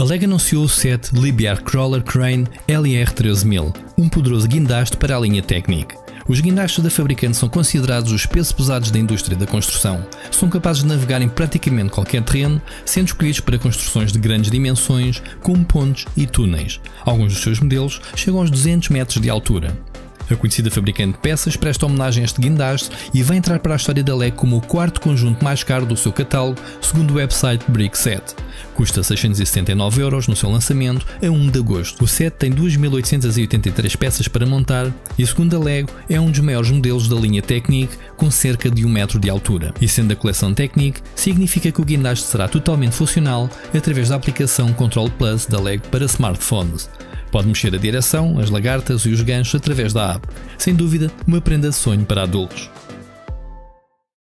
A LEG anunciou o set Libyar Crawler Crane LR13000, um poderoso guindaste para a linha Technic. Os guindastes da fabricante são considerados os pesos pesados da indústria da construção. São capazes de navegar em praticamente qualquer terreno, sendo escolhidos para construções de grandes dimensões, como pontes e túneis. Alguns dos seus modelos chegam aos 200 metros de altura. A conhecida fabricante de peças presta homenagem a este guindaste e vai entrar para a história da LEG como o quarto conjunto mais caro do seu catálogo, segundo o website Brickset. Custa 679 euros no seu lançamento a 1 de agosto. O set tem 2.883 peças para montar e, segundo a Lego, é um dos maiores modelos da linha Technic com cerca de 1 metro de altura. E sendo a coleção Technic, significa que o guindaste será totalmente funcional através da aplicação Control Plus da Lego para smartphones. Pode mexer a direção, as lagartas e os ganchos através da app. Sem dúvida, uma prenda sonho para adultos.